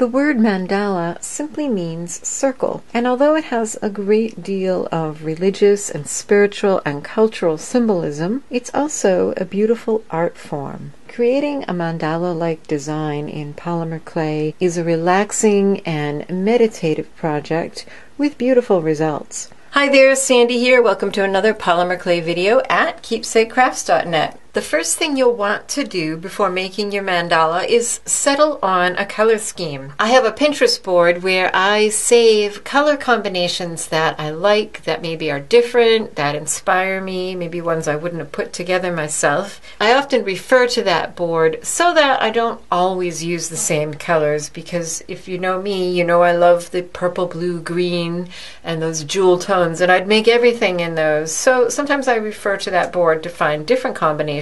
The word mandala simply means circle, and although it has a great deal of religious and spiritual and cultural symbolism, it's also a beautiful art form. Creating a mandala like design in polymer clay is a relaxing and meditative project with beautiful results. Hi there, Sandy here. Welcome to another polymer clay video at keepsakecrafts.net. The first thing you'll want to do before making your mandala is settle on a color scheme. I have a Pinterest board where I save color combinations that I like, that maybe are different, that inspire me, maybe ones I wouldn't have put together myself. I often refer to that board so that I don't always use the same colors because if you know me, you know I love the purple, blue, green, and those jewel tones, and I'd make everything in those. So sometimes I refer to that board to find different combinations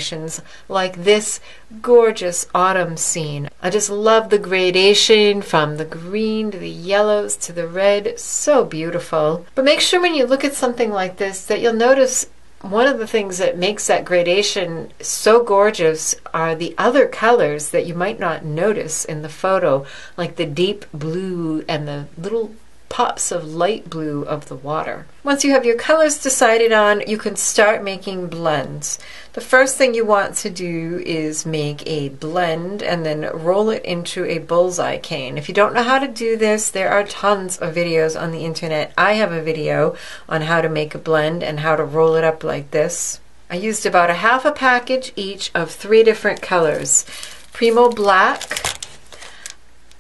like this gorgeous autumn scene. I just love the gradation from the green to the yellows to the red. So beautiful. But make sure when you look at something like this that you'll notice one of the things that makes that gradation so gorgeous are the other colors that you might not notice in the photo, like the deep blue and the little pops of light blue of the water. Once you have your colors decided on, you can start making blends. The first thing you want to do is make a blend and then roll it into a bullseye cane. If you don't know how to do this, there are tons of videos on the internet. I have a video on how to make a blend and how to roll it up like this. I used about a half a package each of three different colors. Premo Black,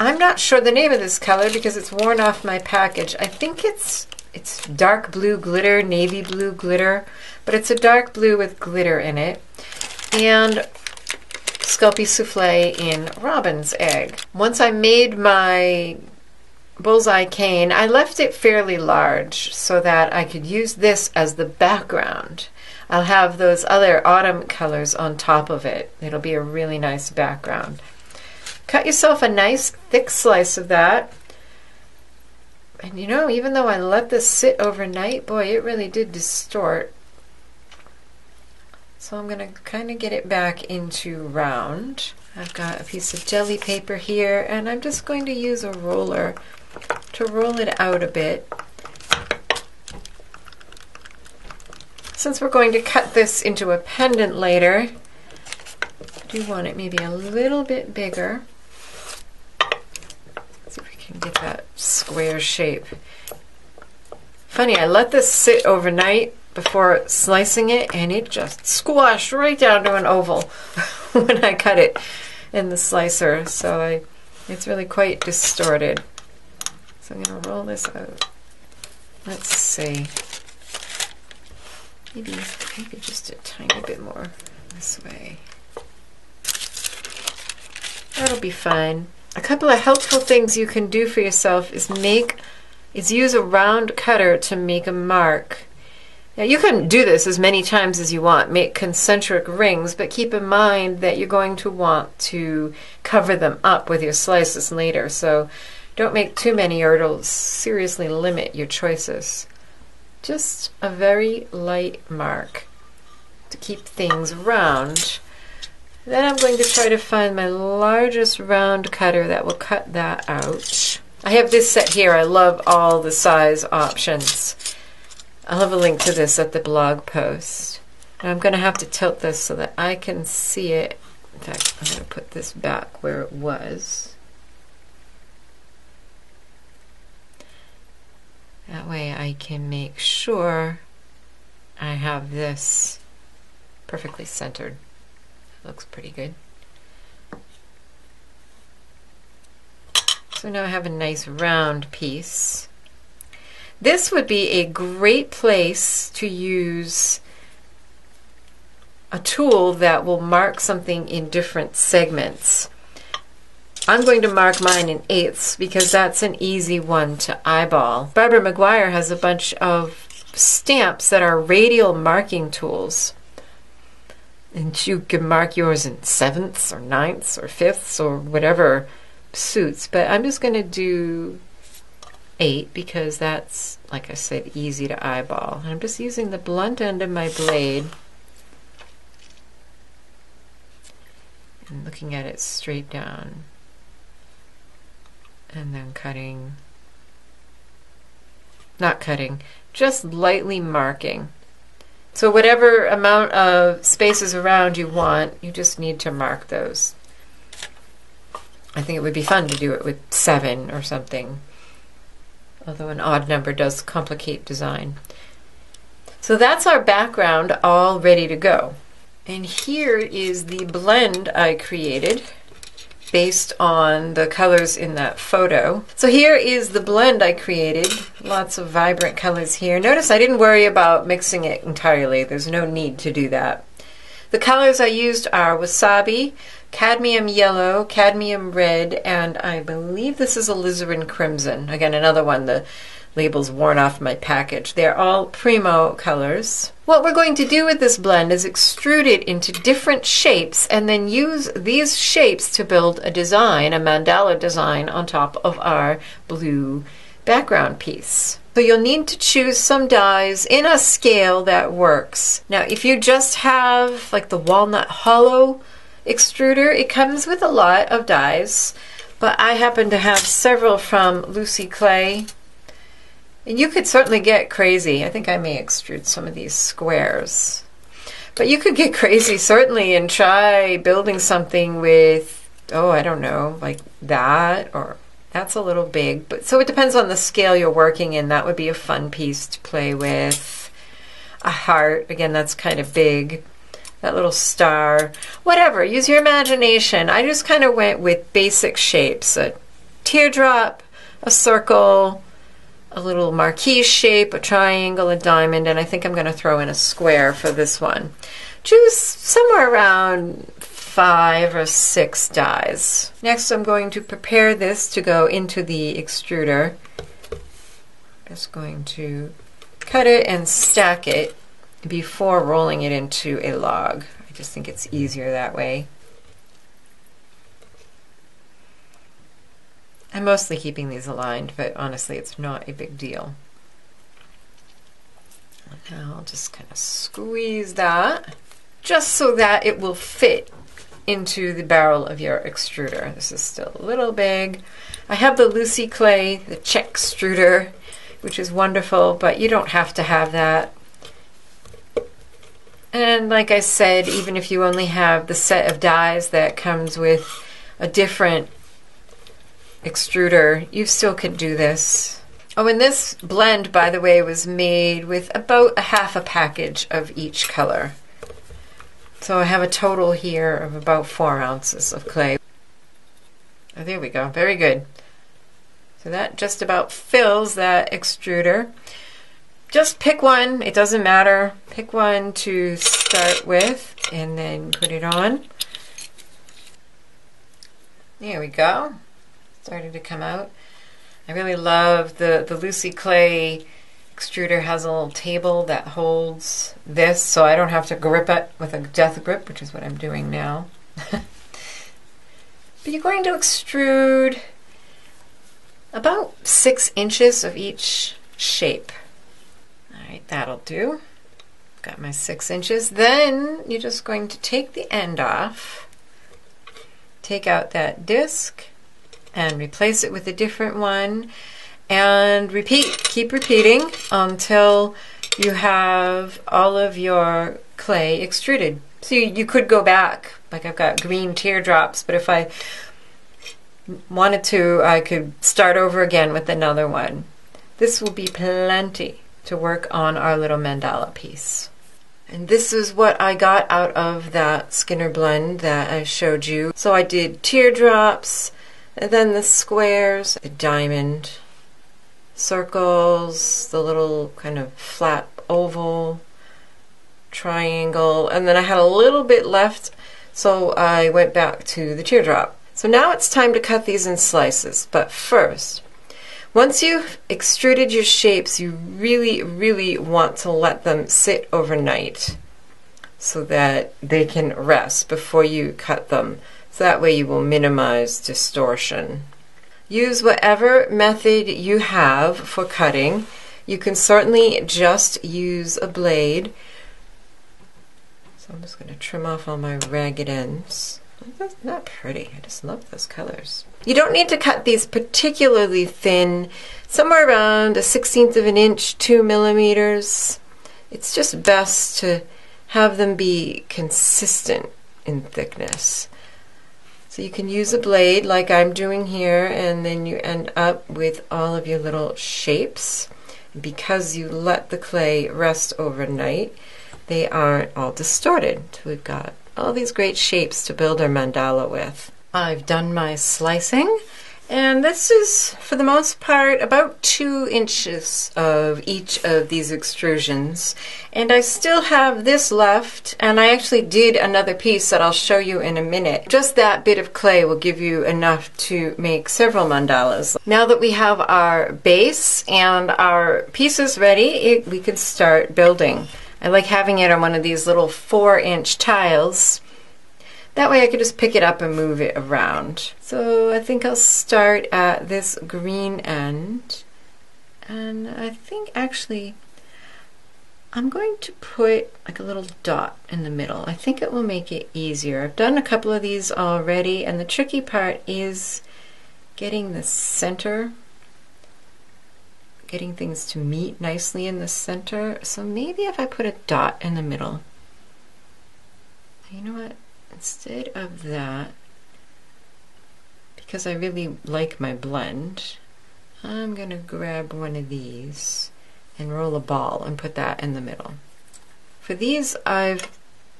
I'm not sure the name of this color because it's worn off my package. I think it's it's dark blue glitter, navy blue glitter, but it's a dark blue with glitter in it. And Sculpey Souffle in Robin's Egg. Once I made my bullseye cane, I left it fairly large so that I could use this as the background. I'll have those other autumn colors on top of it. It'll be a really nice background. Cut yourself a nice thick slice of that. And you know, even though I let this sit overnight, boy, it really did distort. So I'm going to kind of get it back into round. I've got a piece of deli paper here, and I'm just going to use a roller to roll it out a bit. Since we're going to cut this into a pendant later, I do want it maybe a little bit bigger can get that square shape. Funny, I let this sit overnight before slicing it and it just squashed right down to an oval when I cut it in the slicer. So I, it's really quite distorted. So I'm going to roll this out. Let's see. Maybe, maybe just a tiny bit more this way. That'll be fine. A couple of helpful things you can do for yourself is make is use a round cutter to make a mark. Now you can do this as many times as you want, make concentric rings, but keep in mind that you're going to want to cover them up with your slices later. So don't make too many or it'll seriously limit your choices. Just a very light mark to keep things round. Then I'm going to try to find my largest round cutter that will cut that out. I have this set here. I love all the size options. I'll have a link to this at the blog post. And I'm going to have to tilt this so that I can see it. In fact, I'm going to put this back where it was. That way I can make sure I have this perfectly centered. Looks pretty good. So now I have a nice round piece. This would be a great place to use a tool that will mark something in different segments. I'm going to mark mine in eighths because that's an easy one to eyeball. Barbara McGuire has a bunch of stamps that are radial marking tools and you can mark yours in sevenths or ninths or fifths or whatever suits. But I'm just going to do eight because that's, like I said, easy to eyeball. And I'm just using the blunt end of my blade and looking at it straight down. and then cutting, not cutting, just lightly marking. So whatever amount of spaces around you want, you just need to mark those. I think it would be fun to do it with seven or something, although an odd number does complicate design. So that's our background all ready to go. And here is the blend I created based on the colors in that photo. So here is the blend I created. Lots of vibrant colors here. Notice I didn't worry about mixing it entirely. There's no need to do that. The colors I used are wasabi, cadmium yellow, cadmium red, and I believe this is alizarin crimson. Again, another one. The label's worn off my package. They're all Premo colors. What we're going to do with this blend is extrude it into different shapes and then use these shapes to build a design, a mandala design on top of our blue background piece. So you'll need to choose some dies in a scale that works. Now if you just have like the walnut hollow extruder, it comes with a lot of dies, but I happen to have several from Lucy Clay you could certainly get crazy. I think I may extrude some of these squares. But you could get crazy, certainly, and try building something with, oh, I don't know, like that, or that's a little big. But So it depends on the scale you're working in. That would be a fun piece to play with. A heart, again, that's kind of big. That little star. Whatever, use your imagination. I just kind of went with basic shapes. A teardrop, a circle, a little marquee shape, a triangle, a diamond, and I think I'm going to throw in a square for this one. Choose somewhere around five or six dies. Next I'm going to prepare this to go into the extruder. I'm Just going to cut it and stack it before rolling it into a log. I just think it's easier that way. I'm mostly keeping these aligned, but honestly, it's not a big deal. Now I'll just kind of squeeze that just so that it will fit into the barrel of your extruder. This is still a little big. I have the Lucy Clay, the Czech extruder, which is wonderful, but you don't have to have that. And like I said, even if you only have the set of dies that comes with a different extruder, you still could do this. Oh, and this blend, by the way, was made with about a half a package of each color. So I have a total here of about four ounces of clay. Oh, there we go. Very good. So that just about fills that extruder. Just pick one. It doesn't matter. Pick one to start with and then put it on. There we go starting to come out. I really love the, the Lucy Clay extruder has a little table that holds this so I don't have to grip it with a death grip, which is what I'm doing now. but you're going to extrude about six inches of each shape. Alright, that'll do. Got my six inches. Then you're just going to take the end off, take out that disc, and replace it with a different one. And repeat keep repeating until you have all of your clay extruded. So you, you could go back like I've got green teardrops but if I wanted to I could start over again with another one. This will be plenty to work on our little mandala piece. And this is what I got out of that Skinner blend that I showed you. So I did teardrops, and then the squares, a diamond, circles, the little kind of flat oval, triangle, and then I had a little bit left, so I went back to the teardrop. So now it's time to cut these in slices, but first, once you've extruded your shapes, you really, really want to let them sit overnight so that they can rest before you cut them. So that way you will minimize distortion. Use whatever method you have for cutting. You can certainly just use a blade. So I'm just going to trim off all my ragged ends. That's not pretty. I just love those colors. You don't need to cut these particularly thin, somewhere around a sixteenth of an inch, two millimeters. It's just best to have them be consistent in thickness. So you can use a blade like I'm doing here, and then you end up with all of your little shapes. Because you let the clay rest overnight, they aren't all distorted. We've got all these great shapes to build our mandala with. I've done my slicing. And this is, for the most part, about two inches of each of these extrusions. And I still have this left, and I actually did another piece that I'll show you in a minute. Just that bit of clay will give you enough to make several mandalas. Now that we have our base and our pieces ready, it, we can start building. I like having it on one of these little four inch tiles that way I could just pick it up and move it around. So I think I'll start at this green end. And I think actually I'm going to put like a little dot in the middle. I think it will make it easier. I've done a couple of these already and the tricky part is getting the center getting things to meet nicely in the center. So maybe if I put a dot in the middle. You know what? Instead of that, because I really like my blend, I'm going to grab one of these and roll a ball and put that in the middle. For these, I've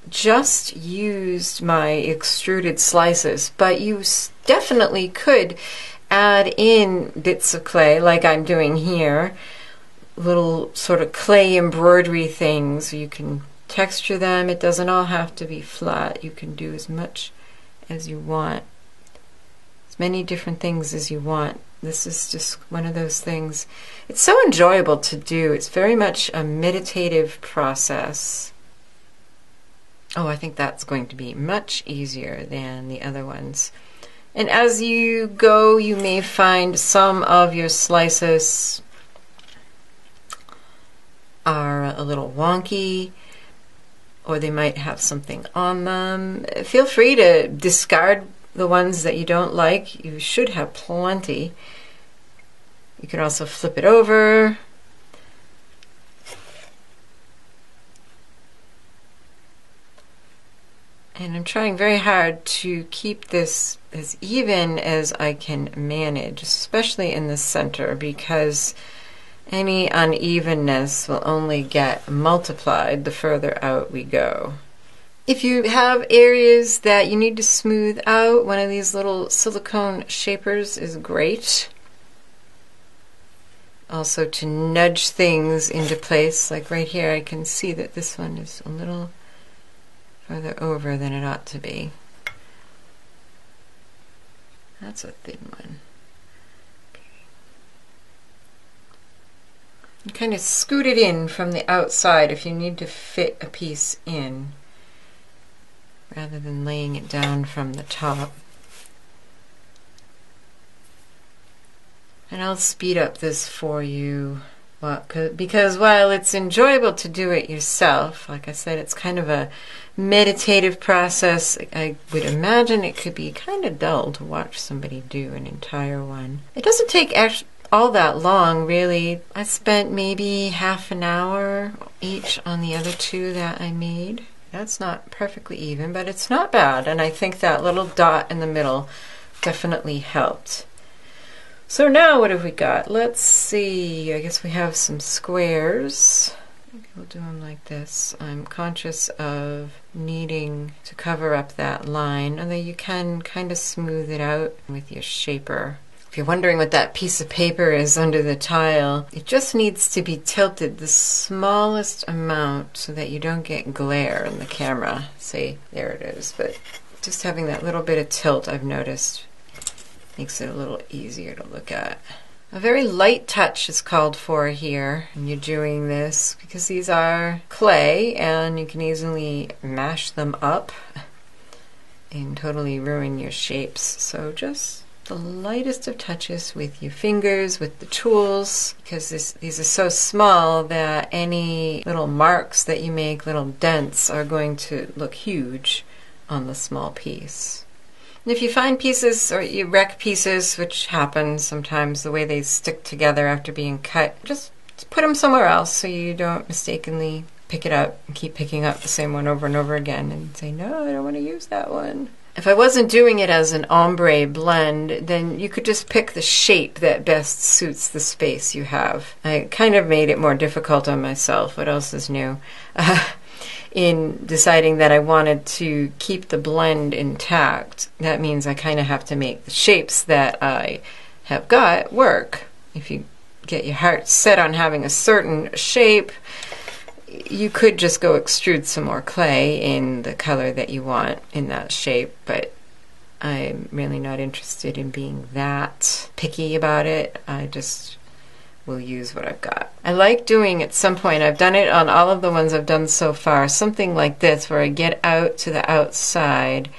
just used my extruded slices, but you definitely could add in bits of clay like I'm doing here, little sort of clay embroidery things. You can texture them. It doesn't all have to be flat. You can do as much as you want, as many different things as you want. This is just one of those things. It's so enjoyable to do. It's very much a meditative process. Oh, I think that's going to be much easier than the other ones. And as you go, you may find some of your slices are a little wonky or they might have something on them. Feel free to discard the ones that you don't like. You should have plenty. You can also flip it over. And I'm trying very hard to keep this as even as I can manage, especially in the center, because any unevenness will only get multiplied the further out we go. If you have areas that you need to smooth out, one of these little silicone shapers is great. Also to nudge things into place, like right here I can see that this one is a little further over than it ought to be. That's a thin one. And kind of scoot it in from the outside if you need to fit a piece in rather than laying it down from the top. And I'll speed up this for you well, because while it's enjoyable to do it yourself, like I said, it's kind of a meditative process. I would imagine it could be kind of dull to watch somebody do an entire one. It doesn't take all that long, really. I spent maybe half an hour each on the other two that I made. That's not perfectly even, but it's not bad. And I think that little dot in the middle definitely helped. So now what have we got? Let's see. I guess we have some squares. Maybe we'll do them like this. I'm conscious of needing to cover up that line, although you can kind of smooth it out with your shaper. If you're wondering what that piece of paper is under the tile, it just needs to be tilted the smallest amount so that you don't get glare in the camera. See, there it is. But just having that little bit of tilt, I've noticed, makes it a little easier to look at. A very light touch is called for here when you're doing this because these are clay and you can easily mash them up and totally ruin your shapes. So just the lightest of touches with your fingers, with the tools, because this, these are so small that any little marks that you make, little dents, are going to look huge on the small piece. And if you find pieces or you wreck pieces, which happens sometimes, the way they stick together after being cut, just put them somewhere else so you don't mistakenly pick it up and keep picking up the same one over and over again and say, no, I don't want to use that one. If I wasn't doing it as an ombre blend, then you could just pick the shape that best suits the space you have. I kind of made it more difficult on myself. What else is new? Uh, in deciding that I wanted to keep the blend intact, that means I kind of have to make the shapes that I have got work. If you get your heart set on having a certain shape, you could just go extrude some more clay in the color that you want in that shape, but I'm really not interested in being that picky about it. I just will use what I've got. I like doing at some point, I've done it on all of the ones I've done so far, something like this where I get out to the outside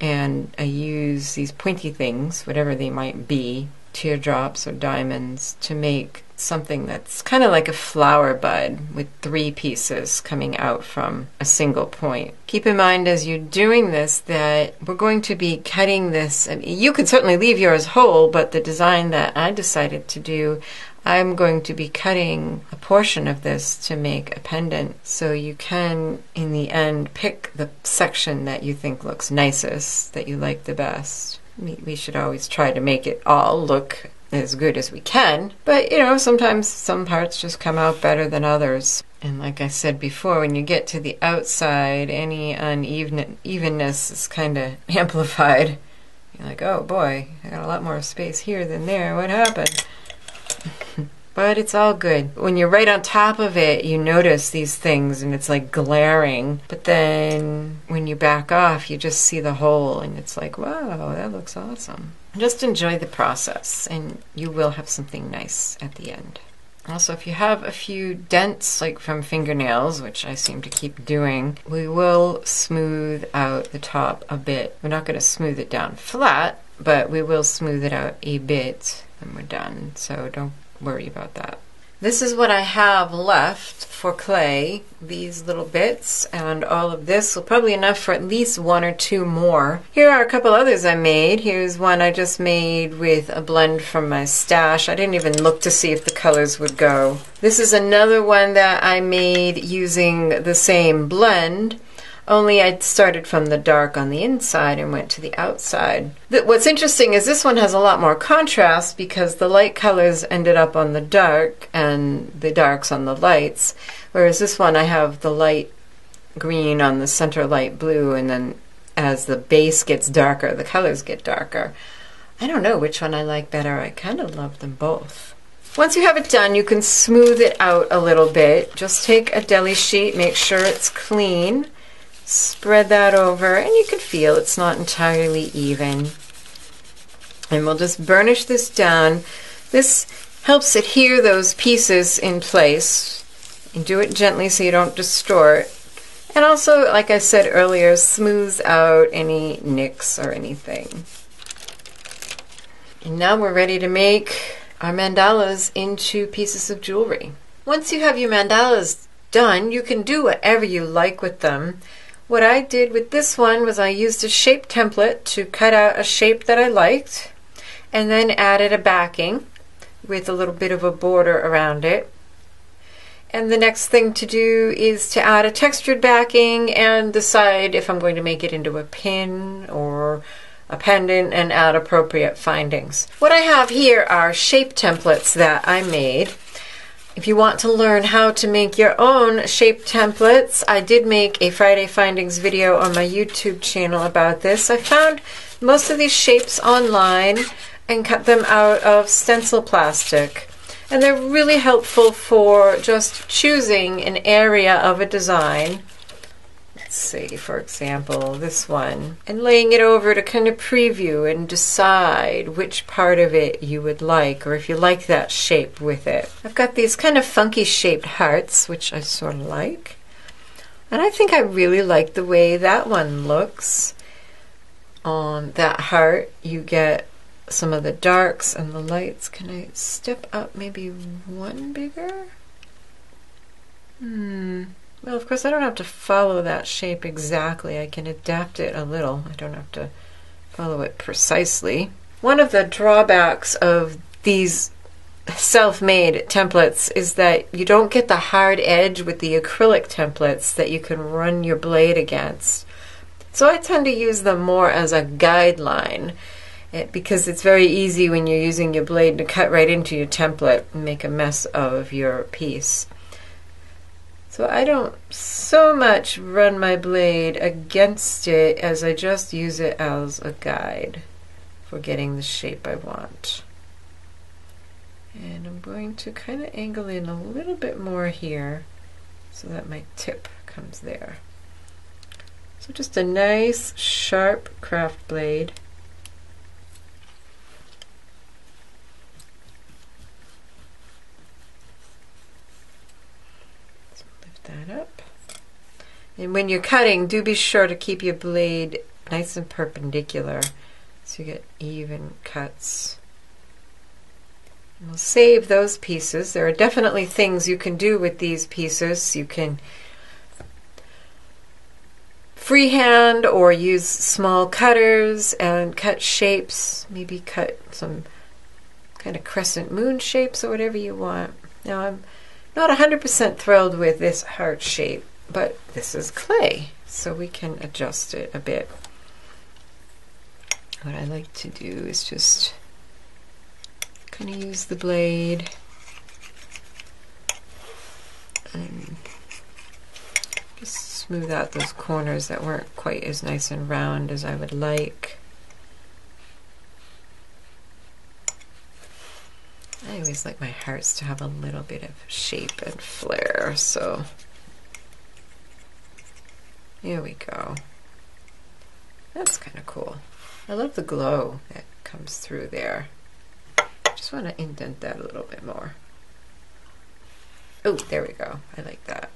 and I use these pointy things, whatever they might be, teardrops or diamonds, to make something that's kind of like a flower bud with three pieces coming out from a single point. Keep in mind as you're doing this that we're going to be cutting this. I mean, you could certainly leave yours whole, but the design that I decided to do, I'm going to be cutting a portion of this to make a pendant so you can, in the end, pick the section that you think looks nicest, that you like the best. We should always try to make it all look as good as we can. But, you know, sometimes some parts just come out better than others. And like I said before, when you get to the outside, any unevenness is kind of amplified. You're like, oh boy, I got a lot more space here than there. What happened? But it's all good. When you're right on top of it, you notice these things and it's like glaring. But then when you back off, you just see the whole and it's like, wow, that looks awesome. Just enjoy the process and you will have something nice at the end. Also, if you have a few dents, like from fingernails, which I seem to keep doing, we will smooth out the top a bit. We're not going to smooth it down flat, but we will smooth it out a bit when we're done. So don't worry about that. This is what I have left for clay, these little bits, and all of this will probably enough for at least one or two more. Here are a couple others I made. Here's one I just made with a blend from my stash. I didn't even look to see if the colors would go. This is another one that I made using the same blend only I started from the dark on the inside and went to the outside. What's interesting is this one has a lot more contrast because the light colors ended up on the dark and the darks on the lights, whereas this one I have the light green on the center light blue and then as the base gets darker, the colors get darker. I don't know which one I like better. I kind of love them both. Once you have it done, you can smooth it out a little bit. Just take a deli sheet, make sure it's clean, Spread that over, and you can feel it's not entirely even. And we'll just burnish this down. This helps adhere those pieces in place. And do it gently so you don't distort. And also, like I said earlier, smooths out any nicks or anything. And now we're ready to make our mandalas into pieces of jewelry. Once you have your mandalas done, you can do whatever you like with them. What I did with this one was I used a shape template to cut out a shape that I liked and then added a backing with a little bit of a border around it. And the next thing to do is to add a textured backing and decide if I'm going to make it into a pin or a pendant and add appropriate findings. What I have here are shape templates that I made if you want to learn how to make your own shape templates, I did make a Friday Findings video on my YouTube channel about this. I found most of these shapes online and cut them out of stencil plastic. And they're really helpful for just choosing an area of a design see, for example, this one, and laying it over to kind of preview and decide which part of it you would like, or if you like that shape with it. I've got these kind of funky shaped hearts, which I sort of like. And I think I really like the way that one looks. On that heart, you get some of the darks and the lights. Can I step up maybe one bigger? Hmm. Well, of course, I don't have to follow that shape exactly. I can adapt it a little. I don't have to follow it precisely. One of the drawbacks of these self-made templates is that you don't get the hard edge with the acrylic templates that you can run your blade against. So I tend to use them more as a guideline eh, because it's very easy when you're using your blade to cut right into your template and make a mess of your piece. So I don't so much run my blade against it as I just use it as a guide for getting the shape I want. And I'm going to kind of angle in a little bit more here so that my tip comes there. So just a nice sharp craft blade. lift that up. And when you're cutting, do be sure to keep your blade nice and perpendicular so you get even cuts. We'll save those pieces. There are definitely things you can do with these pieces. You can freehand or use small cutters and cut shapes, maybe cut some kind of crescent moon shapes or whatever you want. Now I'm not 100% thrilled with this heart shape, but this is clay, so we can adjust it a bit. What I like to do is just kind of use the blade and just smooth out those corners that weren't quite as nice and round as I would like. I like my hearts to have a little bit of shape and flair, so here we go. That's kind of cool. I love the glow that comes through there just want to indent that a little bit more. Oh, there we go. I like that.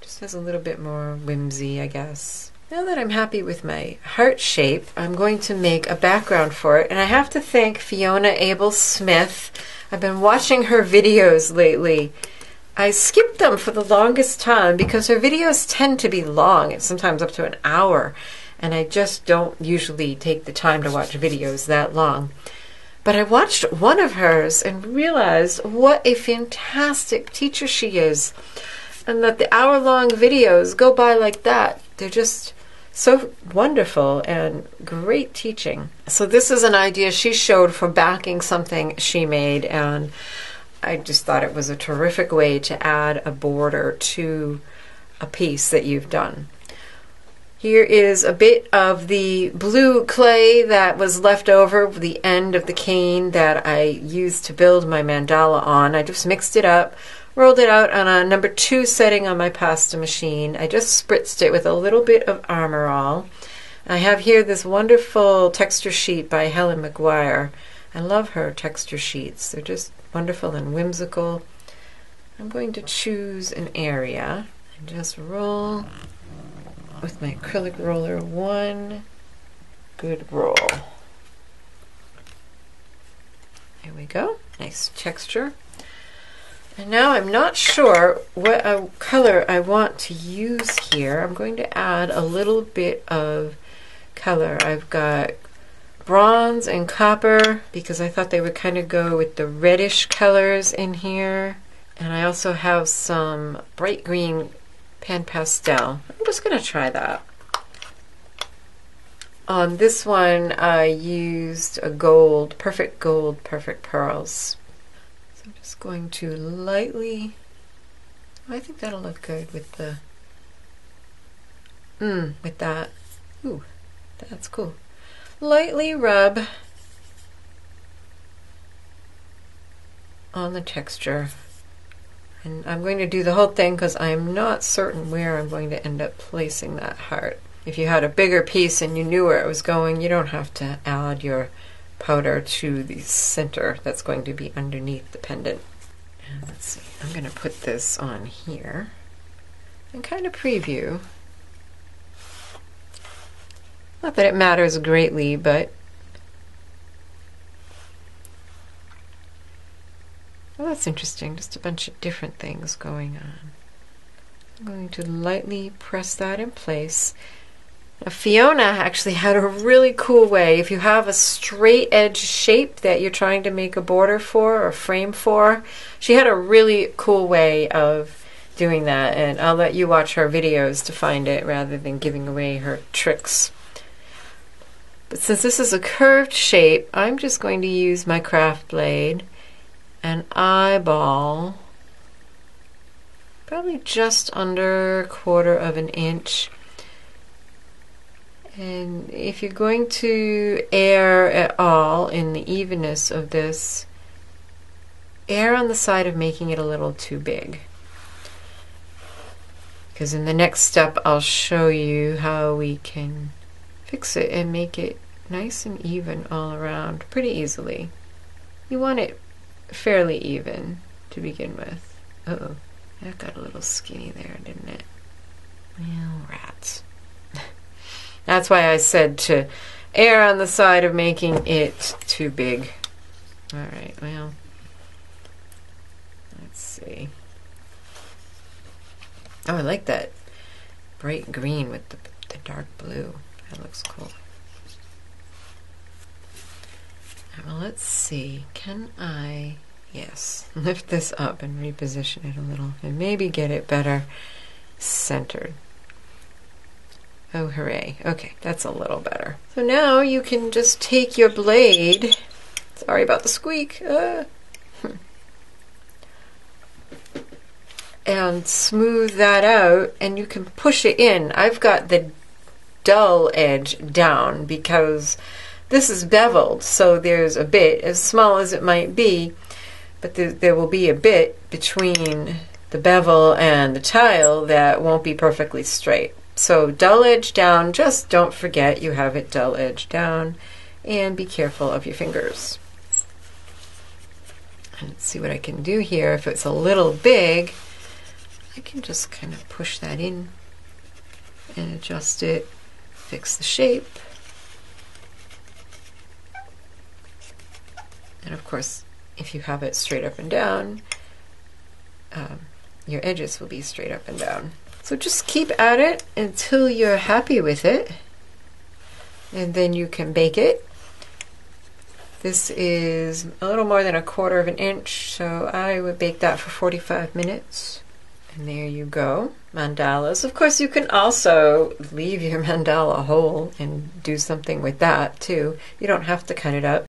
Just has a little bit more whimsy, I guess. Now that I'm happy with my heart shape, I'm going to make a background for it. And I have to thank Fiona Abel Smith. I've been watching her videos lately. I skipped them for the longest time because her videos tend to be long. Sometimes up to an hour. And I just don't usually take the time to watch videos that long. But I watched one of hers and realized what a fantastic teacher she is. And that the hour long videos go by like that. They're just so wonderful and great teaching. So, this is an idea she showed for backing something she made, and I just thought it was a terrific way to add a border to a piece that you've done. Here is a bit of the blue clay that was left over, the end of the cane that I used to build my mandala on. I just mixed it up, rolled it out on a number two setting on my pasta machine. I just spritzed it with a little bit of Armor All. I have here this wonderful texture sheet by Helen McGuire. I love her texture sheets. They're just wonderful and whimsical. I'm going to choose an area and just roll with my acrylic roller one good roll. There we go. Nice texture. And now I'm not sure what uh, color I want to use here. I'm going to add a little bit of color. I've got bronze and copper because I thought they would kind of go with the reddish colors in here. And I also have some bright green Pan Pastel. I'm just going to try that. On this one, I used a gold, perfect gold, perfect pearls. Just going to lightly, I think that'll look good with the, mm, with that. Ooh, that's cool. Lightly rub on the texture and I'm going to do the whole thing because I'm not certain where I'm going to end up placing that heart. If you had a bigger piece and you knew where it was going, you don't have to add your powder to the center that's going to be underneath the pendant. Let's see, I'm going to put this on here and kind of preview. Not that it matters greatly, but Well, that's interesting. Just a bunch of different things going on. I'm going to lightly press that in place. Now, Fiona actually had a really cool way. If you have a straight edge shape that you're trying to make a border for or frame for, she had a really cool way of doing that. And I'll let you watch her videos to find it rather than giving away her tricks. But since this is a curved shape, I'm just going to use my craft blade and eyeball probably just under a quarter of an inch. And if you're going to err at all in the evenness of this, err on the side of making it a little too big. Because in the next step, I'll show you how we can fix it and make it nice and even all around pretty easily. You want it fairly even to begin with. Uh oh, that got a little skinny there, didn't it? Well, rats. That's why I said to err on the side of making it too big. Alright, well, let's see. Oh, I like that bright green with the, the dark blue. That looks cool. Well, let's see. Can I, yes, lift this up and reposition it a little and maybe get it better centered. Oh, hooray. Okay, that's a little better. So now you can just take your blade. Sorry about the squeak. Uh, and smooth that out, and you can push it in. I've got the dull edge down because this is beveled, so there's a bit, as small as it might be, but there, there will be a bit between the bevel and the tile that won't be perfectly straight. So dull edge down, just don't forget you have it dull edge down, and be careful of your fingers. Let's see what I can do here. If it's a little big, I can just kind of push that in and adjust it, fix the shape. And of course, if you have it straight up and down, um, your edges will be straight up and down. So just keep at it until you're happy with it. And then you can bake it. This is a little more than a quarter of an inch, so I would bake that for 45 minutes. And there you go, mandalas. Of course, you can also leave your mandala whole and do something with that too. You don't have to cut it up.